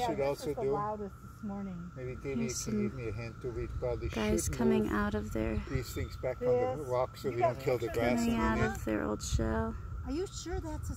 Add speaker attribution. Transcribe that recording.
Speaker 1: Yeah,
Speaker 2: should
Speaker 1: this
Speaker 2: also
Speaker 1: was the
Speaker 2: do.
Speaker 1: loudest this morning.
Speaker 2: Maybe Davey
Speaker 3: need
Speaker 2: can give me a hint to We probably
Speaker 3: Guys
Speaker 2: should
Speaker 3: coming out of their
Speaker 2: these things back on the rocks so
Speaker 1: You they
Speaker 2: don't kill the grass
Speaker 3: coming out of their old shell.
Speaker 1: Are you sure that's a